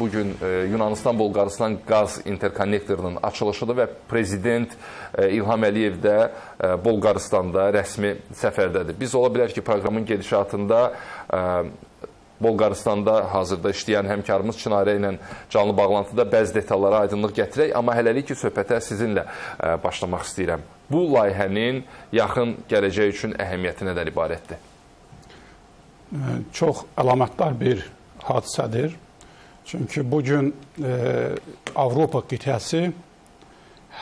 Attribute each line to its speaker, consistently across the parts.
Speaker 1: Bu gün e, Yunanistan-Bolqarıstan qaz interkonnektorunun açılışıdır və prezident e, İlham Əliyev də e, Bolqarıstanda rəsmi səfərdədir. Biz ola bilər ki, proqramın gedişatında Bolqarıstanda hazırda işləyən həmkarımız Çinarə ilə canlı bağlantıda bəzi detallara aydınlıq gətirək, amma hələlik ki, söhbətə sizinlə başlamaq istəyirəm. Bu layihənin yaxın gələcək üçün əhəmiyyəti nədən ibarətdir?
Speaker 2: Çox əlamətdar bir hadisədir. Çünki bu gün e, Avropa qitəsi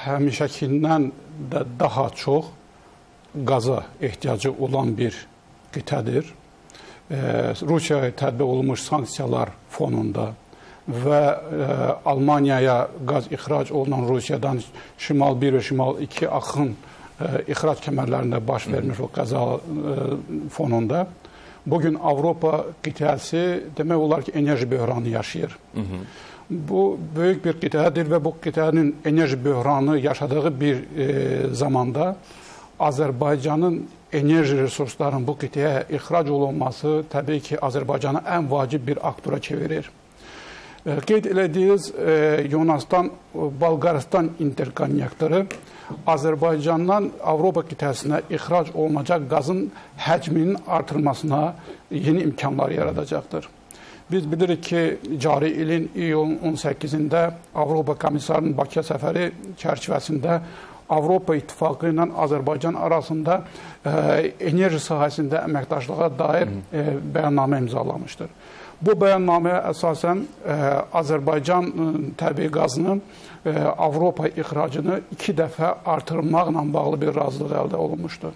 Speaker 2: həmişəkindən də daha çox qaza ehtiyacı olan bir qitədir. E, Rusiyaya tətbiq olunmuş sanksiyalar fonunda və e, Almaniyaya qaz ixrac olunan Rusiyadan Şimal 1 və Şimal 2 axın e, ixrac kəmərlərində baş vermiş o qəza e, fonunda Bugün Avropa qitəsi demək olar ki, enerji böhranı yaşayır. Hı -hı. Bu böyük bir qitədir və bu qitənin enerji böhranı yaşadığı bir e, zamanda Azərbaycanın enerji resurslarının bu qitəyə ixrac olunması təbii ki, Azərbaycanı ən vacib bir aktora çevirir. Qeyd elədiyiniz e, Yunanistan-Balqaristan interkonnektoru Azərbaycandan Avropa qitəsinə ixrac olunacaq qazın həcminin artırmasına yeni imkanlar yaradacaqdır. Biz bilirik ki, cari ilin iyulun 18-də Avropa Komissarının Bakıya səfəri çərçivəsində Avropa İttifaqı ilə Azərbaycan arasında e, enerji sahəsində əməkdaşlığa dair e, bəyannamə imzalamışdır. Bu bəyannaməyə əsasən e, Azərbaycan təbii qazını ə, e, Avropa ixracını 2 dəfə artırmaqla bağlı bir razılıq əldə olunmuşdur.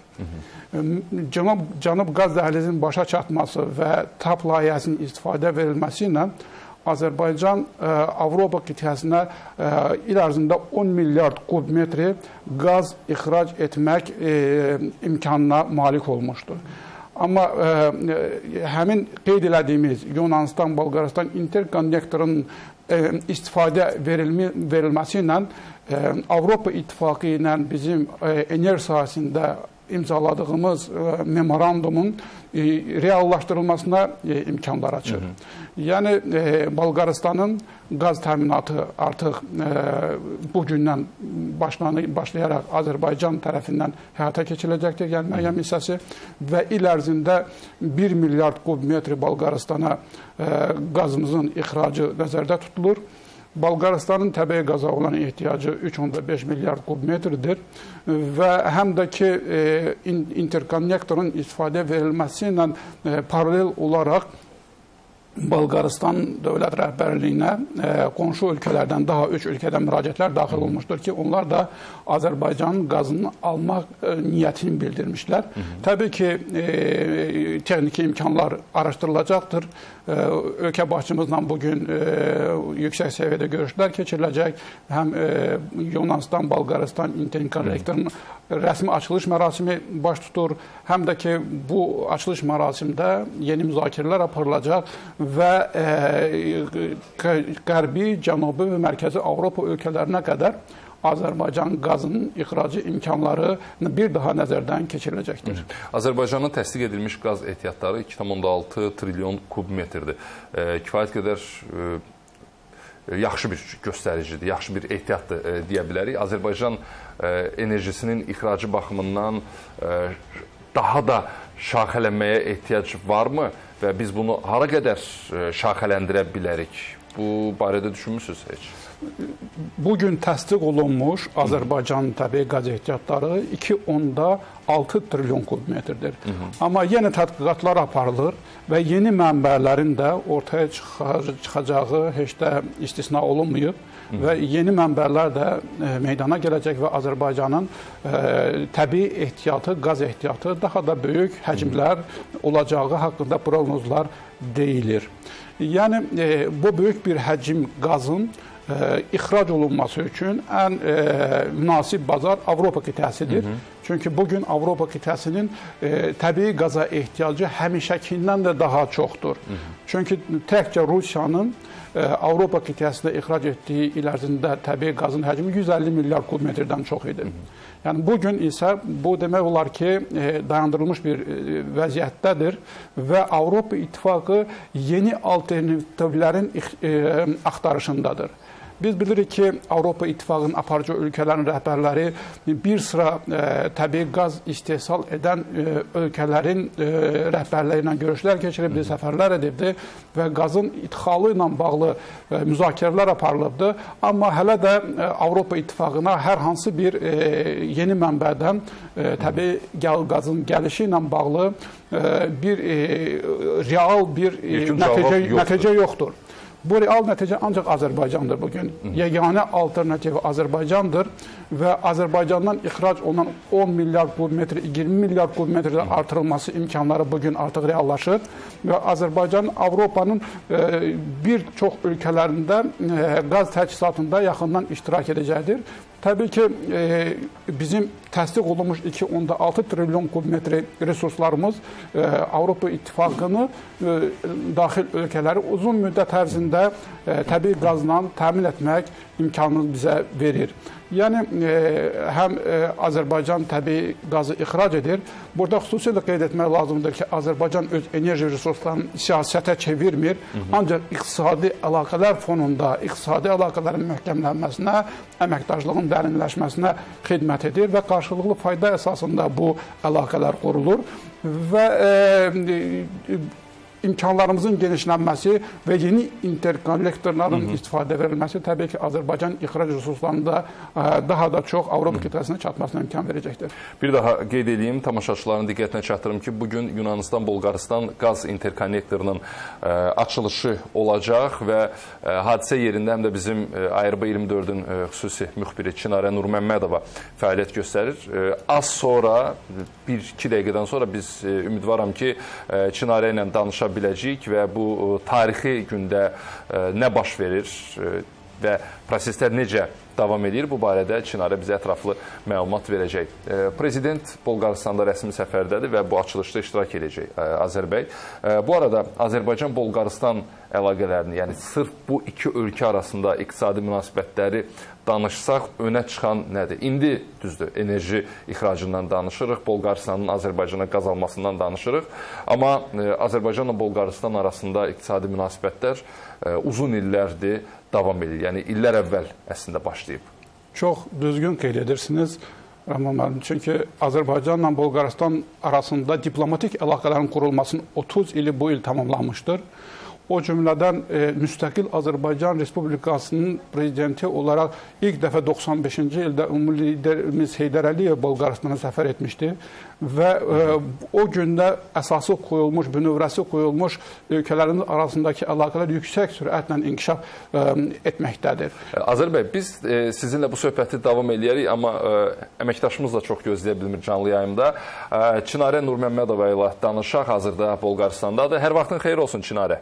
Speaker 2: Cənub Cənub qaz dəhlizinin başa çatması və TAP layihəsinin istifadə verilməsi ilə Azərbaycan ə, e, Avropa qitəsinə ə, il ərzində 10 milyard kub metri qaz ixrac etmək ə, imkanına malik olmuşdur. Amma ə, e, həmin qeyd elədiyimiz Yunanistan, Bolqarıstan interkonnektorunun ə, istifadə verilmi, verilməsi ilə ə, Avropa İttifaqı ilə bizim ə, enerji sahəsində imzaladığımız ə, memorandumun reallaşdırılmasına ə, imkanlar açır. Hı -hı. Yəni e, Bolqarıstanın qaz təminatı artıq e, bu gündən başlayaraq Azərbaycan tərəfindən həyata keçiriləcəkdir, yəni müəyyən hissəsi və il ərzində 1 milyard kub metr Bolqarıstana e, qazımızın ixracı nəzərdə tutulur. Bolqarıstanın təbii qaza olan ehtiyacı 3.5 milyard kub metrdir və həm də ki e, interkonnektorun istifadə verilməsi ilə e, paralel olaraq Bolqarıstan dövlət rəhbərliyinə e, qonşu ölkələrdən daha 3 ölkədən müraciətlər daxil olmuşdur ki, onlar da Azərbaycanın qazını almaq e, niyyətini bildirmişlər. Hı -hı. Təbii ki, e, texniki imkanlar araşdırılacaqdır. E, ölkə başçımızla bu gün e, yüksək səviyyədə görüşlər keçiriləcək. Həm e, Yunanistan, Bolqarıstan interkonnektorunun rəsmi açılış mərasimi baş tutur. Həm də ki, bu açılış mərasimində yeni müzakirələr aparılacaq və e, qərbi, cənubi və mərkəzi Avropa ölkələrinə qədər Azərbaycan qazının ixracı imkanları bir daha nəzərdən keçiriləcəkdir.
Speaker 1: Azərbaycanın təsdiq edilmiş qaz ehtiyatları 2,6 trilyon kub metrdir. E, kifayət qədər e, yaxşı bir göstəricidir, yaxşı bir ehtiyatdır e, deyə bilərik. Azərbaycan e, enerjisinin ixracı baxımından e, daha da şaxələnməyə ehtiyac varmı? və biz bunu hara qədər e, şaxələndirə bilərik? Bu barədə düşünmüsünüz heç?
Speaker 2: Bu gün təsdiq olunmuş Azərbaycanın təbii qaz ehtiyatları 2.6 trilyon kubmetrdir. Hı -hı. Amma yenə tədqiqatlar aparılır və yeni mənbələrin də ortaya çıxacağı heç də istisna olunmayıb və yeni mənbələr də e, meydana gələcək və Azərbaycanın e, təbii ehtiyatı, qaz ehtiyatı daha da böyük həcmlər olacağı haqqında proqnozlar deyilir. Yəni e, bu böyük bir həcm qazın ixrac olunması üçün ən e, münasib bazar Avropa qitəsidir. Hı -hı. Çünki bu gün Avropa qitəsinin e, təbii qaza ehtiyacı həmişəkindən də daha çoxdur. Hı -hı. Çünki təkcə Rusiyanın Avropa qitəsində ixrac etdiyi il ərzində təbii qazın həcmi 150 milyard kub metrdən çox idi. Yəni bu gün isə bu demək olar ki, dayandırılmış bir vəziyyətdədir və Avropa İttifaqı yeni alternativlərin axtarışındadır. Biz bilirik ki, Avropa İttifaqının aparıcı ölkələrin rəhbərləri bir sıra e, təbii qaz istehsal edən e, ölkələrin e, rəhbərləri ilə görüşlər keçiribdi, səfərlər edibdi və qazın idxalı ilə bağlı e, müzakirələr aparılıbdı. Amma hələ də e, Avropa İttifaqına hər hansı bir e, yeni mənbədən e, təbii qazın gəlişi ilə bağlı e, bir e, real bir e, nəticə, yoxdur. nəticə yoxdur. Bu real nəticə ancaq Azərbaycandır bugün. Yeganə alternativ Azərbaycandır və Azərbaycandan ixrac olunan 10 milyard kub metr, 20 milyard kub metrdə artırılması imkanları bugün artıq reallaşır və Azərbaycan Avropanın e, bir çox ölkələrində e, qaz təchizatında yaxından iştirak edəcəkdir Təbii ki, e, bizim təsdiq olunmuş 2.6 trilyon kubmetri resurslarımız e, Avropa İttifaqını e, daxil ölkələri uzun müddət ərzində e, təbii qazla təmin etmək imkanını bizə verir. Yəni e, həm e, Azərbaycan təbii qazı ixrac edir. Burada xüsusilə qeyd etmək lazımdır ki, Azərbaycan öz enerji resurslarını siyasətə çevirmir, Hı -hı. ancaq iqtisadi əlaqələr fonunda iqtisadi əlaqələrin möhkəmlənməsinə, əməkdaşlığın dərinləşməsinə xidmət edir və qarşılıqlı fayda əsasında bu əlaqələr qurulur və e, imkanlarımızın genişlənməsi və yeni interkonnektorların istifadə verilməsi təbii ki, Azərbaycan ixrac resurslarında e, daha da çox Avropa qitəsinə çatmasına imkan verəcəkdir.
Speaker 1: Bir daha qeyd edeyim, tamaşaçıların diqqətinə çatdırım ki, bugün Yunanistan-Bolqarıstan qaz interkonnektorunun e, açılışı olacaq və e, hadisə yerində həm də bizim ARB 24-ün xüsusi müxbiri Çinarə Nurməmmədova fəaliyyət göstərir. Az sonra, bir-iki dəqiqədən sonra biz ümidvaram ki, Çinarə ilə danışa biləcəyik və bu e, tarixi gündə e, nə baş verir e, və proseslər necə davam edir. Bu barədə Çinarə bizə ətraflı məlumat verəcək. Prezident Bolqarıstanda rəsmi səfərdədir və bu açılışda iştirak edəcək Azərbəy. Bu arada Azərbaycan-Bolqarıstan əlaqələrini, yəni sırf bu iki ölkə arasında iqtisadi münasibətləri danışsaq önə çıxan nədir? İndi düzdür, enerji ixracından danışırıq, Bolqarıstanın Azərbaycana qaz almasından danışırıq. Amma e, Azərbaycanla Bolqarıstan arasında iqtisadi münasibətlər e, uzun illərdir davam edir. Yəni illər əvvəl əslində başlayıb.
Speaker 2: Çox düzgün qeyd edirsiniz. Rəhman müəllim, çünki Azərbaycanla Bolqarıstan arasında diplomatik əlaqələrin qurulmasının 30 ili bu il tamamlanmışdır. O cümlədən e, müstəqil Azərbaycan Respublikasının prezidenti olaraq ilk dəfə 95-ci ildə ümumi liderimiz Heydər Əliyev Bolqarıstana səfər etmişdi və e, o gündə əsası qoyulmuş, bünövrəsi qoyulmuş ölkələrin arasındakı əlaqələr yüksək sürətlə inkişaf e, etməkdədir.
Speaker 1: Azər bəy, biz e, sizinlə bu söhbəti davam eləyərik, amma e, əməkdaşımız da çox gözləyə bilmir canlı yayımda. E, Çinarə Nurməmmədova ilə danışaq, hazırda Bolqarıstandadır. Hər vaxtın xeyir olsun Çinarə.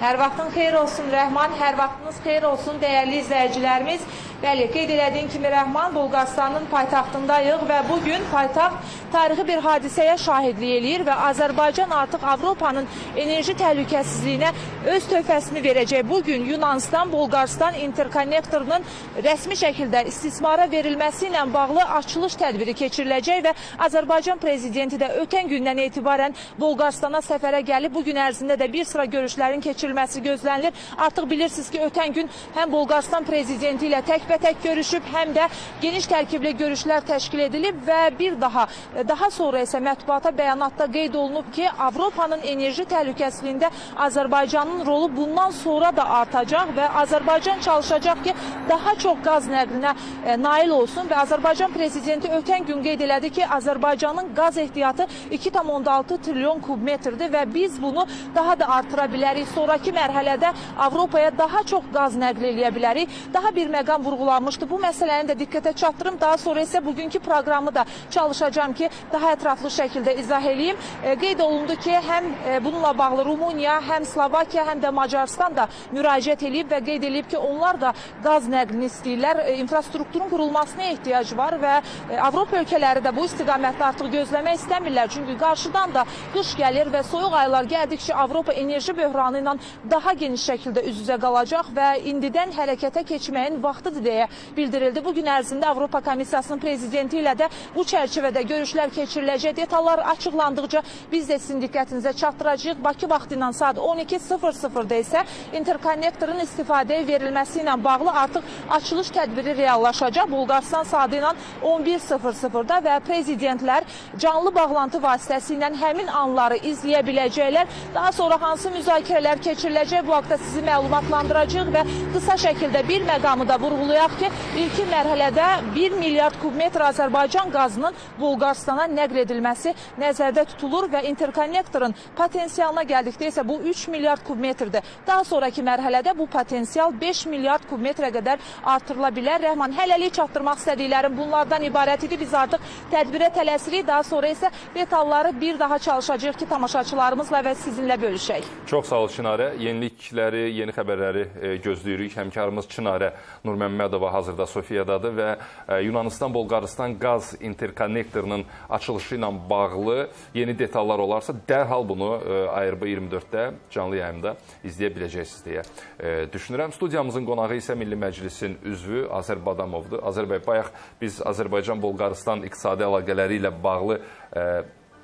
Speaker 3: Hər vaxtın xeyir olsun Rəhman, hər vaxtınız xeyir olsun dəyərli izləyicilərimiz. Bəli, qeyd elədiyin kimi Rəhman Bolqarıstanın paytaxtındayıq və bu gün paytaxt tarixi bir hadisəyə şahidlik eləyir və Azərbaycan artıq Avropanın enerji təhlükəsizliyinə öz töhfəsini verəcək. Bu gün Yunanistan Bolqarıstan interkonnektorunun rəsmi şəkildə istismara verilməsi ilə bağlı açılış tədbiri keçiriləcək və Azərbaycan prezidenti də ötən gündən etibarən Bolqarıstana səfərə gəlib. Bu gün ərzində də bir sıra görüşlərin keçirilməsi gözlənilir. Artıq bilirsiniz ki, ötən gün həm Bolqarıstan prezidenti ilə tək təkbətək görüşüb, həm də geniş tərkibli görüşlər təşkil edilib və bir daha, daha sonra isə mətbuata bəyanatda qeyd olunub ki, Avropanın enerji təhlükəsizliyində Azərbaycanın rolu bundan sonra da artacaq və Azərbaycan çalışacaq ki, daha çox qaz nəqlinə e, nail olsun və Azərbaycan prezidenti ötən gün qeyd elədi ki, Azərbaycanın qaz ehtiyatı 2,6 trilyon kubmetrdir və biz bunu daha da artıra bilərik. Sonrakı sonrakı mərhələdə Avropaya daha çox qaz nəql eləyə bilərik. Daha bir məqam vurğulanmışdı. Bu məsələni də diqqətə çatdırım. Daha sonra isə bugünkü proqramı da çalışacağam ki, daha ətraflı şəkildə izah eləyim. E, qeyd olundu ki, həm e, bununla bağlı Rumıniya, həm Slovakiya, həm də Macaristan da müraciət edib və qeyd edib ki, onlar da qaz nəqlini istəyirlər. E, infrastrukturun qurulmasına ehtiyac var və e, Avropa ölkələri də bu istiqamətdə artıq gözləmək istəmirlər. Çünki qarşıdan da qış gəlir və soyuq aylar gəldikcə Avropa enerji böhranı ilə daha geniş şəkildə üz-üzə qalacaq və indidən hərəkətə keçməyin vaxtıdır deyə bildirildi. Bu gün ərzində Avropa Komissiyasının prezidenti ilə də bu çərçivədə görüşlər keçiriləcək. Detallar açıqlandıqca biz də sizin diqqətinizə çatdıracağıq. Bakı vaxtı ilə saat 12:00-da isə interkonnektorun istifadəyə verilməsi ilə bağlı artıq açılış tədbiri reallaşacaq. Bulqaristan saatı ilə 11:00-da və prezidentlər canlı bağlantı vasitəsilə həmin anları izləyə biləcəklər. Daha sonra hansı müzakirələr keçiriləcək bu haqda sizi məlumatlandıracağıq və qısa şəkildə bir məqamı da vurğulayaq ki, ilkin mərhələdə 1 milyard kubmetr Azərbaycan qazının Bulqaristana nəql edilməsi nəzərdə tutulur və interkonnektorun potensialına gəldikdə isə bu 3 milyard kubmetrdir. Daha sonraki mərhələdə bu potensial 5 milyard kubmetrə qədər artırıla bilər. Rəhman, hələlik çatdırmaq istədiklərim bunlardan ibarət idi. Biz artıq tədbirə tələsirik. Daha sonra isə detalları bir daha çalışacağıq ki, tamaşaçılarımızla və sizinlə bölüşək.
Speaker 1: Çox sağ ol Çinarə. Yenilikləri, yeni xəbərləri e, gözləyirik. Həmkarımız Çinarə Nurməmmədova hazırda Sofiyadadır və e, Yunanistan-Bolqaristan qaz interkonnektorunun açılışı ilə bağlı yeni detallar olarsa dərhal bunu e, ARB 24-də canlı yayımda izləyə biləcəksiniz deyə düşünürəm. Studiyamızın qonağı isə Milli Məclisin üzvü Azər Badamovdur. Azər bəy, bayaq biz Azərbaycan-Bolqaristan iqtisadi əlaqələri ilə bağlı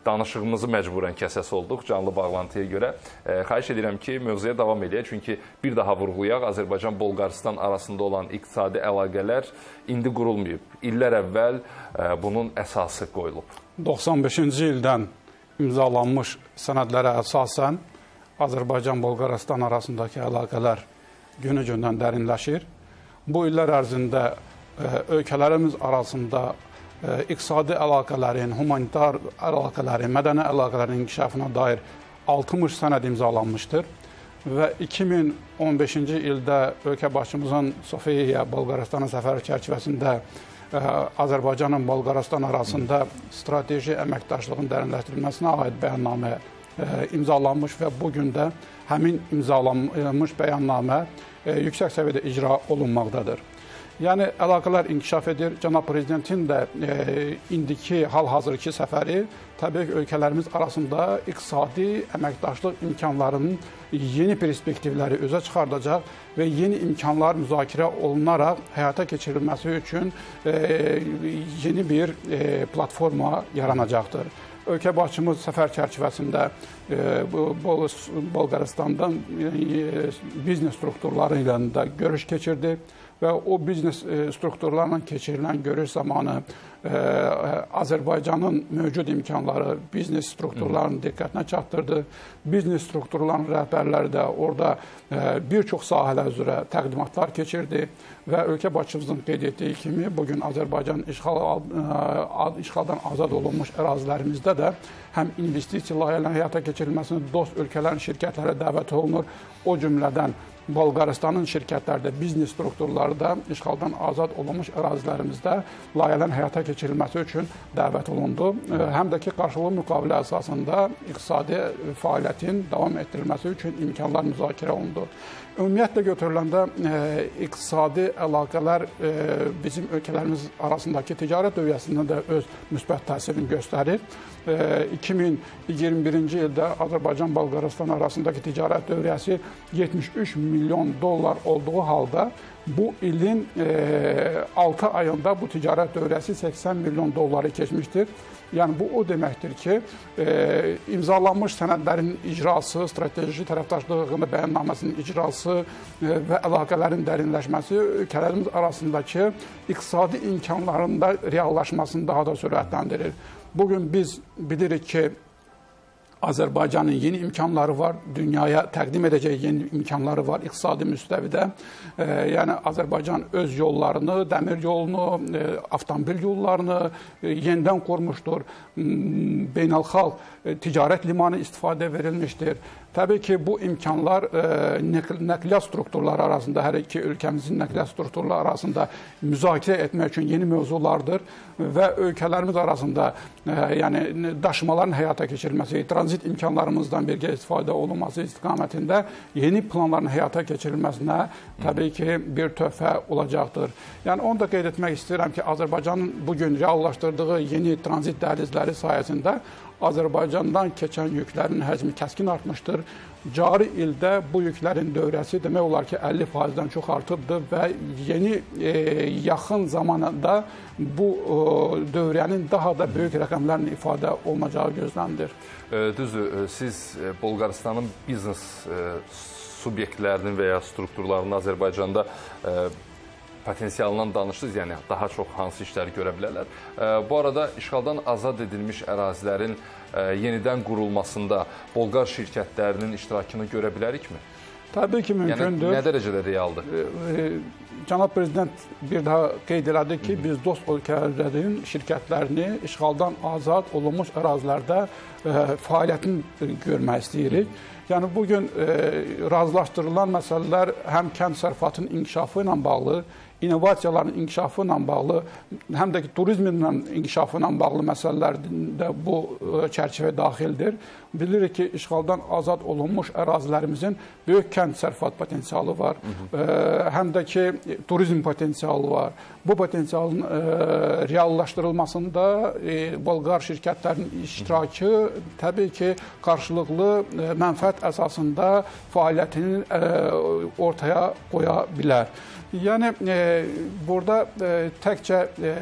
Speaker 1: danışığımızı məcburən kəsəsi olduq canlı bağlantıya görə. E, xahiş edirəm ki, mövzuya davam edək. Çünki bir daha vurğulayaq, Azərbaycan-Bolqaristan arasında olan iqtisadi əlaqələr indi qurulmayıb. İllər əvvəl e, bunun əsası qoyulub.
Speaker 2: 95-ci ildən imzalanmış sənədlərə əsasən Azərbaycan-Bolqaristan arasındakı əlaqələr günü-gündən dərinləşir. Bu illər ərzində e, ölkələrimiz arasında iqtisadi əlaqələrin, humanitar əlaqələrin, mədəni əlaqələrin inkişafına dair 60 sənəd imzalanmışdır və 2015-ci ildə ölkə başçımızın Sofiyaya Bolqaristana səfəri çərçivəsində Azərbaycanın Bolqaristan arasında strateji əməkdaşlığın dərinləşdirilməsinə aid bəyannamə imzalanmış və bu gün də həmin imzalanmış bəyannamə yüksək səviyyədə icra olunmaqdadır. Yəni əlaqələr inkişaf edir. Cənab prezidentin də e, indiki hal-hazırki səfəri təbii ki, ölkələrimiz arasında iqtisadi əməkdaşlıq imkanlarının yeni perspektivləri özə çıxardacaq və yeni imkanlar müzakirə olunaraq həyata keçirilməsi üçün e, yeni bir e, platforma yaranacaqdır. Ölkə başçımız səfər çərçivəsində e, bu Bolqaristandan e, biznes strukturları ilə də görüş keçirdi və o biznes e, strukturlarla keçirilən görüş zamanı ə, e, Azərbaycanın mövcud imkanları biznes strukturlarının diqqətinə çatdırdı. Biznes strukturlarının rəhbərləri də orada ə, e, bir çox sahələr üzrə təqdimatlar keçirdi və ölkə başçımızın qeyd etdiyi kimi bu gün Azərbaycan işğal ə, işğaldan azad olunmuş ərazilərimizdə də həm investisiya layihələrinin həyata keçirilməsində dost ölkələrin şirkətlərə dəvət olunur. O cümlədən Bolqaristanın şirkətləri də, biznes strukturları da işğaldan azad olunmuş ərazilərimizdə layihələrin həyata keçirilməsi üçün dəvət olundu. Həm də ki, qarşılıqlı müqavilə əsasında iqtisadi fəaliyyətin davam etdirilməsi üçün imkanlar müzakirə olundu. Ümumiyyətlə götürüləndə e, iqtisadi əlaqələr e, bizim ölkələrimiz arasındakı ticarət dövriyyəsində də öz müsbət təsirini göstərir. E, 2021-ci ildə Azərbaycan-Bolqarıstan arasındakı ticarət dövriyyəsi 73 milyon dollar olduğu halda bu ilin e, 6 ayında bu ticarət dövrəsi 80 milyon dolları keçmişdir. Yəni bu o deməkdir ki, e, imzalanmış sənədlərin icrası, strateji tərəfdaşlıq bəyannaməsinin icrası e, və əlaqələrin dərinləşməsi ölkələrimiz arasındakı iqtisadi imkanların da reallaşmasını daha da sürətləndirir. Bu gün biz bilirik ki, Azərbaycanın yeni imkanları var, dünyaya təqdim edəcək yeni imkanları var iqtisadi müstəvidə. E, yəni Azərbaycan öz yollarını, dəmir yolunu, e, avtomobil yollarını e, yenidən qurmuşdur. Beynəlxalq e, ticarət limanı istifadə verilmişdir Təbii ki, bu imkanlar e, nəql nəqliyyat strukturları arasında, hər iki ölkəmizin nəqliyyat strukturları arasında müzakirə etmək üçün yeni mövzulardır və ölkələrimiz arasında e, yəni daşımaların həyata keçirilməsi, tranzit imkanlarımızdan birgə istifadə olunması istiqamətində yeni planların həyata keçirilməsinə təbii ki, bir töhfə olacaqdır. Yəni onu da qeyd etmək istəyirəm ki, Azərbaycanın bu gün reallaşdırdığı yeni tranzit dəhlizləri sayəsində Azərbaycandan keçən yüklərin həcmi kəskin artmışdır. Cari ildə bu yüklərin dövrəsi demək olar ki, 50%-dən çox artıbdır və yeni e, yaxın zamanda bu e, dövrənin daha da böyük rəqəmlərlə ifadə olunacağı gözlənilir.
Speaker 1: E, düzdür, e, siz e, Bolqarıstanın biznes e, subyektlərinin və ya strukturlarının Azərbaycanda e, potensialından danışdınız, yəni daha çox hansı işləri görə bilərlər. Bu arada işğaldan azad edilmiş ərazilərin yenidən qurulmasında Bolqar şirkətlərinin iştirakını görə bilərikmi?
Speaker 2: Təbii ki, mümkündür.
Speaker 1: Yəni, nə dərəcədə realdır?
Speaker 2: Cənab Prezident bir daha qeyd elədi ki, biz dost ölkələrin şirkətlərini işğaldan azad olunmuş ərazilərdə fəaliyyətini görmək istəyirik. Yəni bu gün razılaşdırılan məsələlər həm kənd sərfatının inkişafı ilə bağlı, innovasiyaların inkişafı ilə bağlı, həm də ki, turizmlə inkişafı ilə bağlı məsələlər də bu e, çərçivə daxildir. Bilirik ki, işğaldan azad olunmuş ərazilərimizin böyük kənd sərfat potensialı var, Hı -hı. E, həm də ki, turizm potensialı var. Bu potensialın e, reallaşdırılmasında Bolqar şirkətlərinin iştirakı təbii ki, qarşılıqlı mənfəət əsasında fəaliyyətini ortaya qoya bilər. Yəni e, burada e, təkcə e,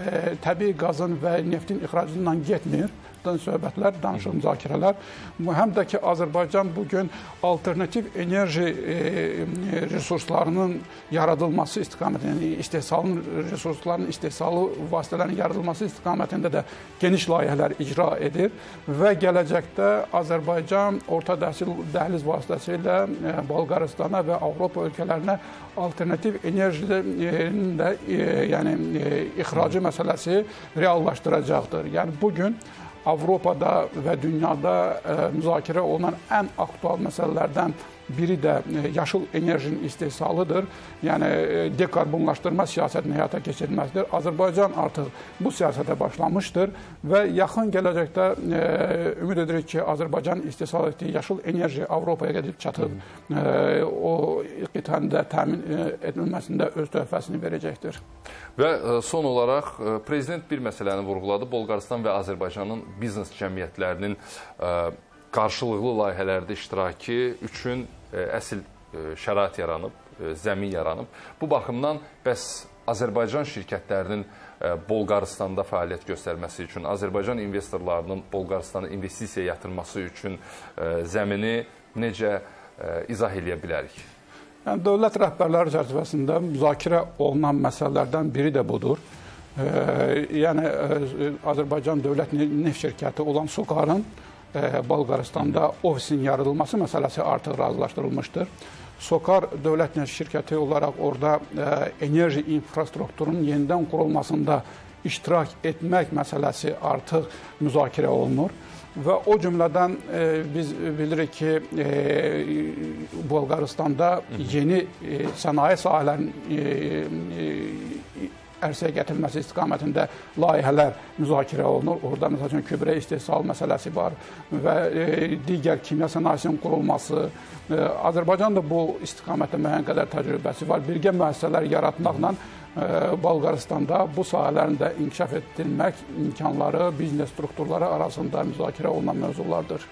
Speaker 2: təbii qazın və neftin ixracı ilə getmir haqqında söhbətlər, danışıq, müzakirələr. Həm də ki, Azərbaycan bu gün alternativ enerji e, resurslarının yaradılması istiqamətində, yəni istehsalın resurslarının istehsalı vasitələrinin yaradılması istiqamətində də geniş layihələr icra edir və gələcəkdə Azərbaycan orta təhsil dəhliz vasitəsilə e, Bolqaristana və Avropa ölkələrinə alternativ enerjinin də e, yəni ixracı məsələsi reallaşdıracaqdır. Yəni bu gün Avropada və dünyada e, müzakirə olunan ən aktual məsələlərdən biri də e, yaşıl enerjinin istehsalıdır. Yəni e, dekarbonlaşdırma siyasətinin həyata keçirilməsidir. Azərbaycan artıq bu siyasətə başlamışdır və yaxın gələcəkdə e, ümid edirik ki, Azərbaycan istehsal etdiyi yaşıl enerji Avropaya gedib çatıb. O qitənin də təmin edilməsində öz töhfəsini verəcəkdir.
Speaker 1: Və son olaraq prezident bir məsələni vurğuladı. Bolqarıstan və Azərbaycanın biznes cəmiyyətlərinin qarşılıqlı layihələrdə iştirakı üçün e, əsl e, şərait yaranıb, e, zəmin yaranıb. Bu baxımdan bəs Azərbaycan şirkətlərinin Bolqarıstanda fəaliyyət göstərməsi üçün, Azərbaycan investorlarının Bolqarıstana investisiya yatırması üçün zəmini necə izah eləyə bilərik?
Speaker 2: Yəni, dövlət rəhbərləri çərçivəsində müzakirə olunan məsələlərdən biri də budur. Yəni, Azərbaycan Dövlət Neft Şirkəti olan SOCAR-ın Bolqarıstanda ofisin yaradılması məsələsi artıq razılaşdırılmışdır. Sokar dövlət neft şirkəti olaraq orada enerji infrastrukturunun yenidən qurulmasında iştirak etmək məsələsi artıq müzakirə olunur və o cümlədən e, biz bilirik ki, e, Bolqarıstanda yeni e, sənaye sahələrinin e, ərsəyə gətirilməsi istiqamətində layihələr müzakirə olunur. Orada məsəl üçün kübrə istehsal məsələsi var və e, digər kimya sənayesinin qurulması. E, Azərbaycan da bu istiqamətdə müəyyən qədər təcrübəsi var. Birgə müəssisələr yaratmaqla e, Bolqarıstanda bu sahələrin də inkişaf etdirilmək imkanları biznes strukturları arasında müzakirə olunan mövzulardır.